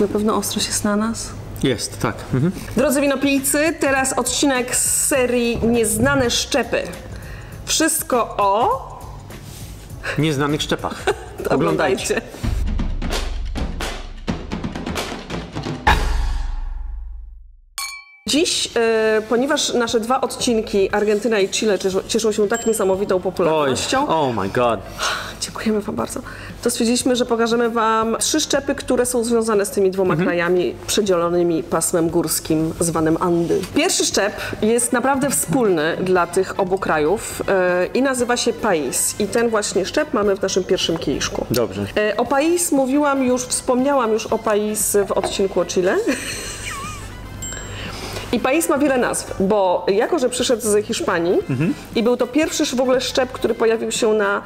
Na pewno ostrość jest na nas. Jest, tak. Mhm. Drodzy winopijcy, teraz odcinek z serii Nieznane szczepy. Wszystko o... Nieznanych szczepach. Oglądajcie. Dziś, e, ponieważ nasze dwa odcinki Argentyna i Chile cieszą, cieszą się tak niesamowitą Oj, popularnością, oh my god. Dziękujemy Wam bardzo, to stwierdziliśmy, że pokażemy Wam trzy szczepy, które są związane z tymi dwoma Mhm. krajami przedzielonymi pasmem górskim zwanym Andy. Pierwszy szczep jest naprawdę wspólny dla tych obu krajów e, i nazywa się Pais. I ten właśnie szczep mamy w naszym pierwszym kieliszku. Dobrze. E, O Pais mówiłam już, wspomniałam już o Pais w odcinku o Chile. I Pais ma wiele nazw, bo jako, że przyszedł z Hiszpanii i był to pierwszy w ogóle szczep, który pojawił się na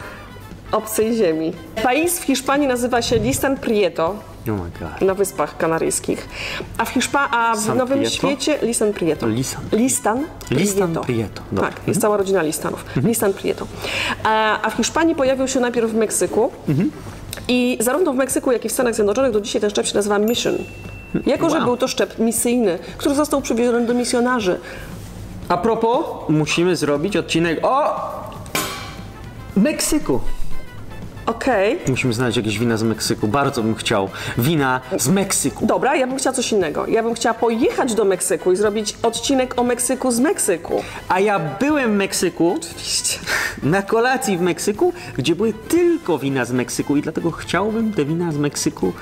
obcej ziemi. Pais w Hiszpanii nazywa się Listan Prieto Oh my god. na Wyspach Kanaryjskich, a w, Hiszpa- a w San Nowym Prieto? Świecie Listan Prieto. Listan. Listan Listan Prieto. Prieto, dobrze. Mhm. Tak, jest cała rodzina Listanów. Listan Prieto. A, a w Hiszpanii pojawił się najpierw w Meksyku Mhm. i zarówno w Meksyku, jak i w Stanach Zjednoczonych do dzisiaj ten szczep się nazywa Mission. Jako, że Wow. był to szczep misyjny, który został przywieziony do misjonarzy. A propos, musimy zrobić odcinek o Meksyku. Okej, Musimy znaleźć jakieś wina z Meksyku. Bardzo bym chciał wina z Meksyku. dobra, ja bym chciała coś innego. Ja bym chciała pojechać do Meksyku i zrobić odcinek o Meksyku z Meksyku. A ja byłem w Meksyku Oczywiście. na kolacji w Meksyku, gdzie były tylko wina z Meksyku i dlatego chciałbym te wina z Meksyku.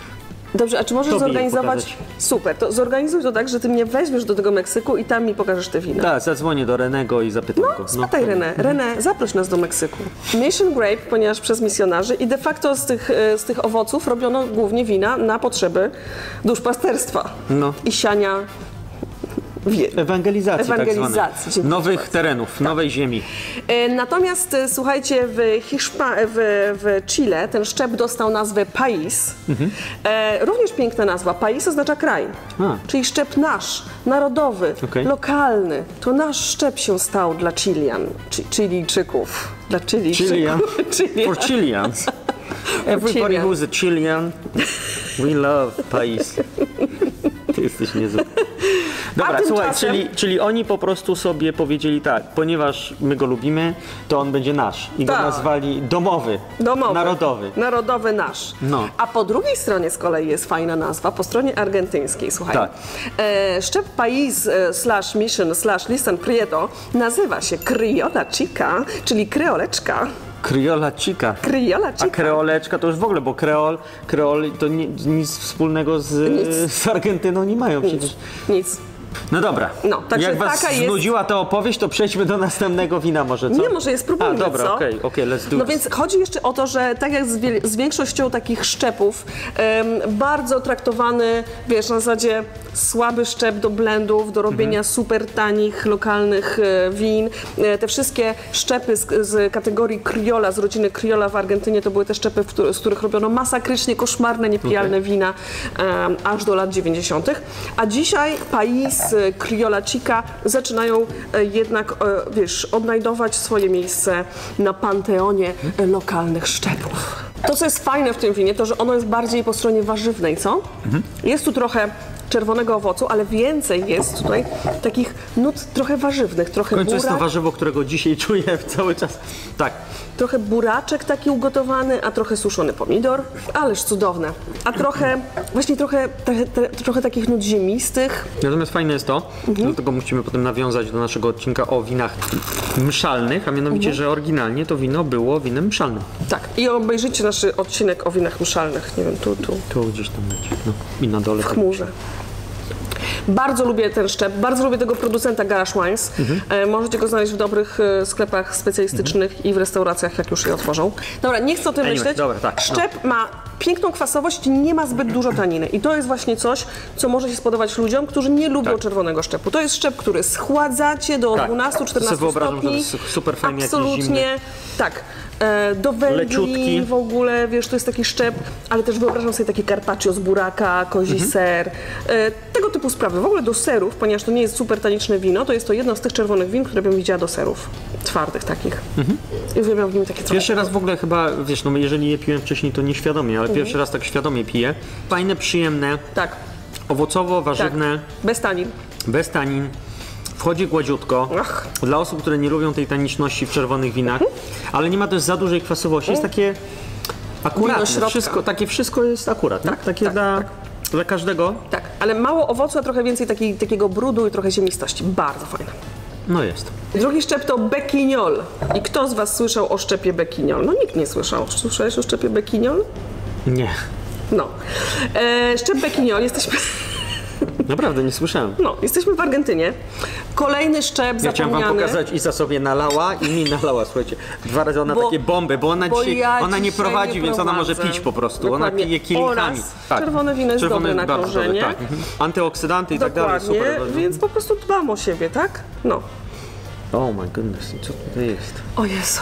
Dobrze, a czy możesz Tobie zorganizować... pokazać. Super, to zorganizuj to tak, że ty mnie weźmiesz do tego Meksyku i tam mi pokażesz te wina. Tak, zadzwonię do Renego i zapytam go. No, spytaj René. René, zaproś nas do Meksyku. Mission Grape, ponieważ przez misjonarzy i de facto z tych, e, z tych owoców robiono głównie wina na potrzeby duszpasterstwa No. i siania. Ewangelizacji, Ewangelizacji, tak Nowych terenów, nowej ziemi. E, Natomiast e, słuchajcie, w, Hiszpa- w, w Chile ten szczep dostał nazwę Pais. E, również piękna nazwa. Pais oznacza kraj. A. Czyli szczep nasz, narodowy, Okej. lokalny. To nasz szczep się stał dla Chilian, czy, Chilijczyków. Dla Chilijczyków. Chilean. Chilean. For Chileans. Everybody who's a Chilean, we love Pais. Ty jesteś niezły. Dobra, słuchaj, czyli, czyli oni po prostu sobie powiedzieli tak, ponieważ my go lubimy, to on będzie nasz. I Tak. go nazwali domowy, Domowy. narodowy. Narodowy nasz. No. A po drugiej stronie z kolei jest fajna nazwa, po stronie argentyńskiej, słuchaj. Tak. E, szczep Pais e, slash Mission slash Listan Prieto nazywa się Criolla Chica, czyli kreoleczka. Kriola Chica. Criolla A kreoleczka to już w ogóle, bo kreol, kreol to nie, nic wspólnego z, Nic. z Argentyną nie mają przecież. Nic. No dobra. No, także Jak was taka jest- znudziła ta opowieść, to przejdźmy do następnego wina może, co? Nie, może je spróbujmy, A, dobra, okej, okej, let's do No this. więc chodzi jeszcze o to, że tak jak z, z większością takich szczepów, em, bardzo traktowany, wiesz, na zasadzie słaby szczep do blendów, do robienia Mhm. super tanich, lokalnych e, win. E, te wszystkie szczepy z, z kategorii Criolla, z rodziny Criolla w Argentynie, to były te szczepy, z których robiono masakrycznie koszmarne, niepijalne wina em, aż do lat 90. A dzisiaj Pais, e, Criolla Chica zaczynają jednak, wiesz, odnajdować swoje miejsce na panteonie lokalnych szczepów. To, co jest fajne w tym winie, to, że ono jest bardziej po stronie warzywnej, co? Jest tu trochę czerwonego owocu, ale więcej jest tutaj takich nut trochę warzywnych, trochę końcu jest to warzywo, którego dzisiaj czuję cały czas. Tak. Trochę buraczek taki ugotowany, a trochę suszony pomidor. Ależ cudowne. A trochę, właśnie trochę, trochę, trochę takich nut ziemistych. Natomiast fajne jest to, Mhm. dlatego musimy potem nawiązać do naszego odcinka o winach mszalnych, a mianowicie, Mhm. że oryginalnie to wino było winem mszalnym. Tak. I obejrzyjcie nasz odcinek o winach mszalnych. Nie wiem, tu, tu. Tu gdzieś tam leci. No. I na dole. w chmurze. Bardzo lubię ten szczep, bardzo lubię tego producenta Garage Wines. E, możecie go znaleźć w dobrych e, sklepach specjalistycznych i w restauracjach, jak już je otworzą. Dobra, nie chcę o tym Anyway, myśleć. dobra, tak, no. Szczep ma piękną kwasowość, nie ma zbyt dużo taniny. I to jest właśnie coś, co może się spodobać ludziom, którzy nie lubią Tak. czerwonego szczepu. To jest szczep, który schładzacie do Tak. 12-14 Sobie wyobrażam, że to stopni. jest super fajny, jakiś Absolutnie. Tak. E, do Leciutki. w ogóle, wiesz, to jest taki szczep, ale też wyobrażam sobie takie carpaccio z buraka, kozi Mhm. ser. E, tego typu sprawy, w ogóle do serów, ponieważ to nie jest super taniczne wino, to jest to jedno z tych czerwonych win, które bym widziała do serów. Twardych takich. I uwielbiam w nim takie trochę. Pierwszy raz w ogóle chyba, wiesz, no jeżeli je piłem wcześniej, to nieświadomie, ale pierwszy raz tak świadomie piję. Fajne, przyjemne, Tak, owocowo, tak. warzywne, Bez tanin. bez tanin. Wchodzi gładziutko. Ach. Dla osób, które nie lubią tej taniczności w czerwonych winach, ale nie ma też za dużej kwasowości. Jest takie Wino akuratne. Wszystko, takie wszystko jest akurat. Tak, takie tak, dla, tak. dla każdego. Tak, ale mało owocu, a trochę więcej takiej, takiego brudu i trochę ziemistości. Bardzo fajne. No jest. Drugi szczep to bekignol. I kto z Was słyszał o szczepie bekignol? No nikt nie słyszał. Słyszałeś o szczepie bekignol? Nie. No. E, szczep bekignol, jesteśmy, Naprawdę nie słyszałem. no, jesteśmy w Argentynie. Kolejny szczep Ja chciałem wam zapomniany. pokazać, Isa sobie nalała i mi nalała, słuchajcie. Dwa razy ona Bo- takie bomby, bo ona bo dzisiaj, ja ona nie prowadzi, nie więc ona może pić po prostu. Dokładnie. Ona pije kielichami. Oraz czerwone wino jest dobre na krążenie. tak. Mhm. Antyoksydanty i tak dalej, Dokładnie, super. więc po prostu dbam o siebie, tak? No. Oh my goodness, co tutaj jest? O Jezu.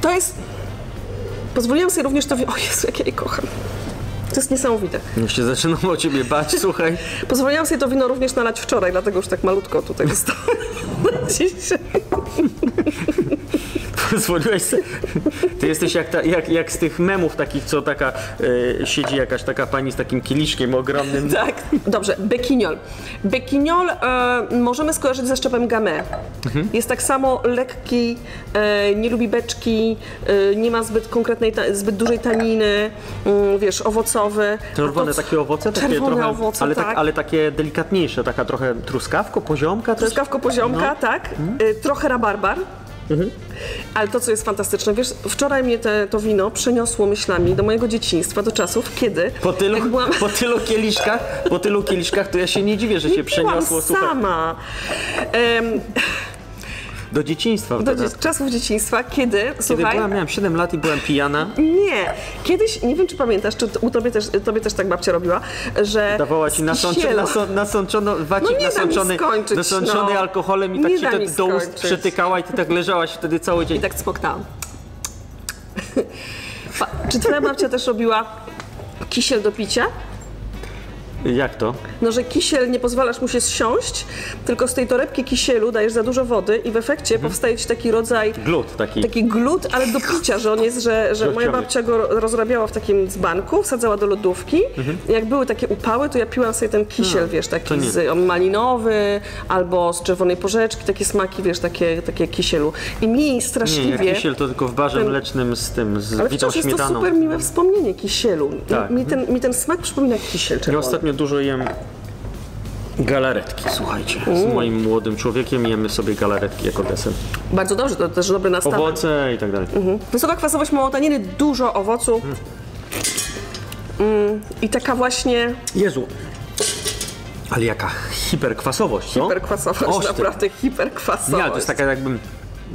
To jest... Pozwoliłam sobie również to... O Jezu, jak ja je kocham. To jest niesamowite. Już się zaczynam o ciebie bać, słuchaj. Pozwoliłam sobie to wino również nalać wczoraj, dlatego już tak malutko tutaj zostało. Dzisiaj. Pozwoliłeś sobie. Ty jesteś jak, ta, jak, jak z tych memów takich, co taka e, siedzi jakaś taka pani z takim kieliszkiem ogromnym. Tak. Dobrze, bekignol. Bekignol e, możemy skojarzyć ze szczepem gamay. Jest tak samo lekki, e, nie lubi beczki, nie ma zbyt konkretnej, ta, zbyt dużej taniny, mm, wiesz, owocowy. Czerwone to- takie owoce, takie Czerwone trochę, owoce, ale, tak. ale takie delikatniejsze, taka trochę truskawko, poziomka. Truskawko poziomka, tak. Y, trochę rabarbar. Ale to, co jest fantastyczne, wiesz, wczoraj mnie te, to wino przeniosło myślami do mojego dzieciństwa, do czasów, kiedy Po tylu, byłam, po tylu kieliszkach, po tylu kieliszkach, to ja się nie dziwię, że się przeniosło słuchaj, sama. Em, do dzieciństwa. do dzie- czasów dzieciństwa, kiedy, Kiedy słuchaj, byłam, miałem 7 lat i byłem pijana, nie, kiedyś, nie wiem czy pamiętasz, czy u tobie też, tobie też tak babcia robiła, że dawała ci nasączono, wacik No nasączony, skończyć, nasączony no. alkoholem i tak Nie ci to do ust skończyć. przetykała i ty tak leżałaś wtedy cały dzień. I tak spotkałam. Fa- Czy twoja babcia też robiła kisiel do picia? Jak to? No, że kisiel nie pozwalasz mu się zsiąść, tylko z tej torebki kisielu dajesz za dużo wody i w efekcie Mhm. powstaje ci taki rodzaj, Glut taki. taki glut, ale do picia, że on jest, że, że moja babcia go rozrabiała w takim dzbanku, wsadzała do lodówki. I jak były takie upały, to ja piłam sobie ten kisiel, wiesz, Mhm. to taki nie. z malinowy albo z czerwonej porzeczki, takie smaki, wiesz, takie, takie kisielu. I mi Nie, straszliwie... jak kisiel to tylko w barze Ten- mlecznym z tym, z ale witą wciąż jest to śmietaną. super miłe wspomnienie kisielu. Tak. Mi, ten, mi ten smak przypomina kisiel Ja czerwony. Ostatnio dużo jem galaretki, słuchajcie. Z moim młodym człowiekiem jemy sobie galaretki jako deser. Bardzo dobrze, to też dobry nastaw. Owoce i tak dalej. Wysoka kwasowość, mało taniny, dużo owocu. Mm, I taka właśnie Jezu. Ale jaka hiperkwasowość, co? hiperkwasowość, Oż ty. naprawdę hiperkwasowość. Nie, ale to jest taka jakbym,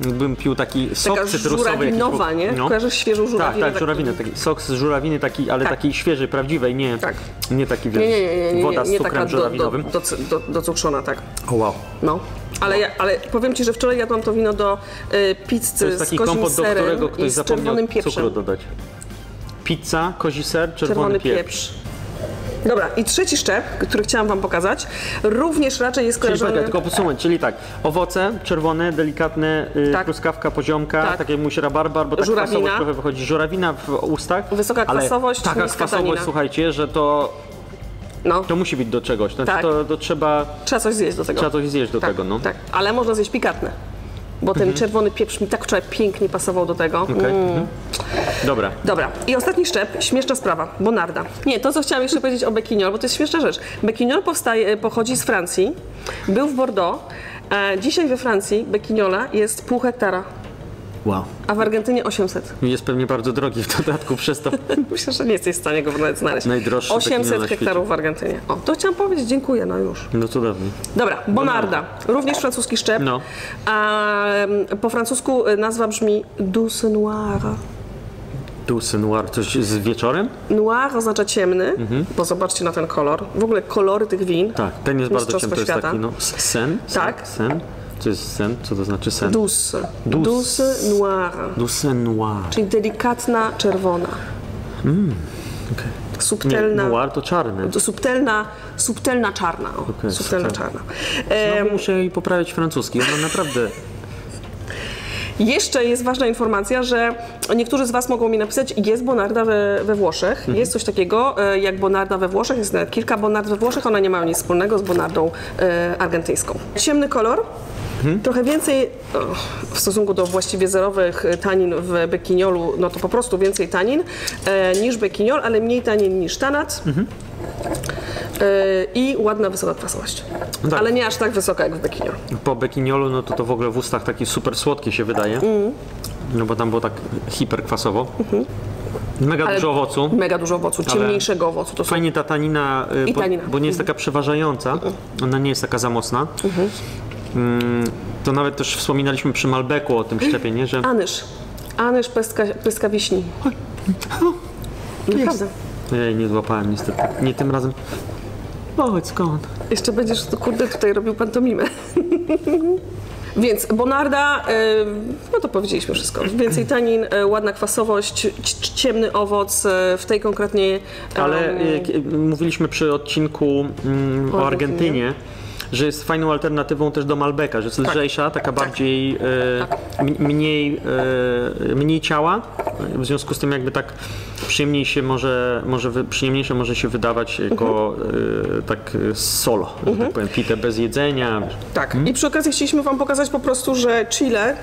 jakbym pił taki sok Taka cytrusowy. jakiś żurawinowa, po- nie? No. Kojarzysz świeżą Tak, żurawinę? tak, żurawinę. Taki sok z żurawiny, taki, ale Tak. takiej świeżej, prawdziwej, nie, Tak. nie taki wiesz, Nie, nie, nie, nie, nie, woda nie, z nie cukrem taka do, do, żurawinowym. do, do, docukrzona, tak. O, wow. No. Ale, ja, ale powiem Ci, że wczoraj jadłam to wino do y, pizzy To jest z taki kozim kompot, do którego ktoś z zapomniał cukru dodać. Pizza, kozi ser, czerwony, Czerwony pieprz. pieprz. Dobra, i trzeci szczep, który chciałam Wam pokazać, również raczej jest Czyli kojarzony... czekaj, tylko posłuchaj, czyli tak, owoce czerwone, delikatne, y, Tak. truskawka, poziomka, Tak. tak, jak musi rabarbar, bo tak Żurawina. kwasowość trochę wychodzi. Żurawina w ustach, Wysoka kwasowość, taka kwasowość, tanina. słuchajcie, że to, No, to musi być do czegoś. Znaczy Tak. to, to trzeba, trzeba coś zjeść do tego. trzeba coś zjeść do tak, tego, no. Tak, ale można zjeść pikantne. Bo ten czerwony pieprz mi tak wczoraj pięknie pasował do tego. Okej, mhm. Dobra. Dobra, i ostatni szczep, śmieszna sprawa, bonarda. Nie, to co chciałam jeszcze powiedzieć o Bekignol, bo to jest śmieszna rzecz. Bekignol powstaje, pochodzi z Francji, był w Bordeaux, e, dzisiaj we Francji Bekignola jest pół hektara, Wow. a w Argentynie 800. Jest pewnie bardzo drogi w dodatku przez to. Myślę, że nie jesteś w stanie go nawet znaleźć. Najdroższy Bekignol 800 na hektarów w Argentynie. O, to chciałam powiedzieć, dziękuję, no już. No cudownie. Dobra, bonarda, również francuski szczep. No. A, em, po francusku e, nazwa brzmi douce noir. Dulce noir, coś z wieczorem? Noir oznacza ciemny, bo zobaczcie na ten kolor. W ogóle kolory tych win. Tak, ten jest bardzo ciemny, to jest taki, no? Sen? Tak. Sen? Co jest sen? Co to znaczy sen? Douce. Douce. Douce noir. Dulce noir. Czyli delikatna czerwona. Okej. Subtelna. Nie, noir to czarne. To subtelna, subtelna czarna. O, Okej, subtelna czarna. Znowu muszę jej poprawić francuski. Ona naprawdę... Jeszcze jest ważna informacja, że niektórzy z Was mogą mi napisać, jest Bonarda we, we Włoszech. Mhm. Jest coś takiego e, jak Bonarda we Włoszech, jest nawet kilka Bonard we Włoszech, one nie mają nic wspólnego z Bonardą e, argentyńską. Ciemny kolor, Mhm. trochę więcej o, w stosunku do właściwie zerowych e, tanin w bekiniolu, no to po prostu więcej tanin e, niż bekiniol, ale mniej tanin niż tanat. Mhm. E, I ładna, wysoka kwasowość. tak. Ale nie aż tak wysoka jak w bekiniolu. Po bekiniolu, no to to w ogóle w ustach takie super słodkie się wydaje. No bo tam było tak hiperkwasowo. Mega dużo owocu. Mega dużo owocu, ciemniejszego owocu. To Fajnie ta tanina, y, I bo, tanina. bo nie jest taka przeważająca. Ona nie jest taka za mocna. Mm, To nawet też wspominaliśmy przy Malbeku o tym szczepie, nie? że Anyż. Anyż pestka, pestka wiśni. Naprawdę. Ej, nie złapałem niestety. Nie tym razem. O, skąd? Jeszcze będziesz, kurde, tutaj robił pantomimę. Więc Bonarda, y, no to powiedzieliśmy wszystko. Więcej tanin, y, ładna kwasowość, ciemny owoc, y, w tej konkretnie... Ale k- mówiliśmy przy odcinku mm, O Argentynie, że jest fajną alternatywą też do Malbeka, że jest lżejsza, taka bardziej, y, m- mniej, y, mniej ciała, w związku z tym jakby tak przyjemniej się może, może przyjemniejsze może się wydawać jako y, tak solo, że tak powiem, pite bez jedzenia. Tak. I przy okazji chcieliśmy Wam pokazać po prostu, że Chile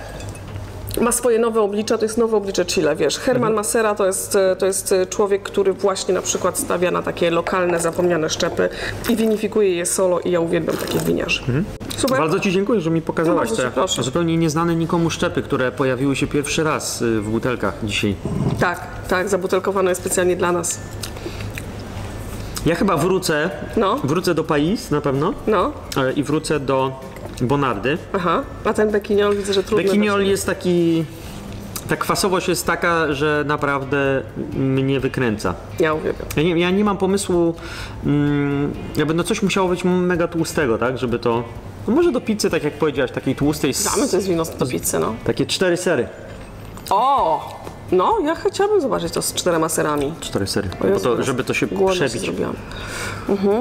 ma swoje nowe oblicze, to jest nowe oblicze Chile, wiesz. Herman Masera to jest, e, to jest e, człowiek, który właśnie na przykład stawia na takie lokalne, zapomniane szczepy i winifikuje je solo i ja uwielbiam takich winiarzy. Super. Bardzo Ci dziękuję, że mi pokazałaś No, ci proszę. te zupełnie nieznane nikomu szczepy, które pojawiły się pierwszy raz y, w butelkach dzisiaj. Tak, tak, zabutelkowane jest specjalnie dla nas. Ja chyba wrócę, No. wrócę do Pais na pewno No, e, i wrócę do Bonardy. aha. A ten bekiniol widzę, że trudny. Bekiniol jest taki, ta kwasowość jest taka, że naprawdę mnie wykręca. Ja uwielbiam. Ja nie, ja nie mam pomysłu, mm, jakby no coś musiało być mega tłustego, tak, żeby to, no może do pizzy, tak jak powiedziałaś, takiej tłustej, z, Damy to jest wino do pizzy, no. takie cztery sery. O! No, ja chciałabym zobaczyć to z czterema serami. Cztery sery, O Jezu, to, żeby to się się przebić. zrobiłam.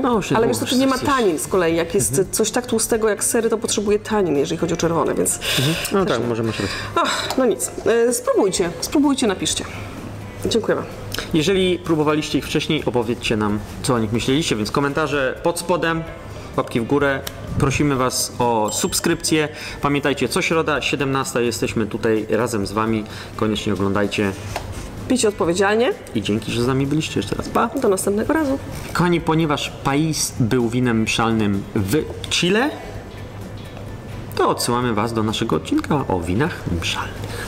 No, się Ale wiesz, tu nie ma tanin z kolei. Jak jest coś tak tłustego jak sery, to potrzebuje tanin, jeżeli chodzi o czerwone, więc... No tak, może masz rację. Ach, no nic. E, Spróbujcie, spróbujcie, napiszcie. Dziękujemy. Jeżeli próbowaliście ich wcześniej, opowiedzcie nam, co o nich myśleliście, więc komentarze pod spodem, łapki w górę. Prosimy Was o subskrypcję. Pamiętajcie, co środa, 17 jesteśmy tutaj razem z Wami. Koniecznie oglądajcie Pijcie odpowiedzialnie. i dzięki, że z nami byliście jeszcze raz. Pa! Do następnego razu. Kochani, ponieważ Pais był winem mszalnym w Chile, to odsyłamy Was do naszego odcinka o winach mszalnych.